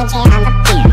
JJ on the beat.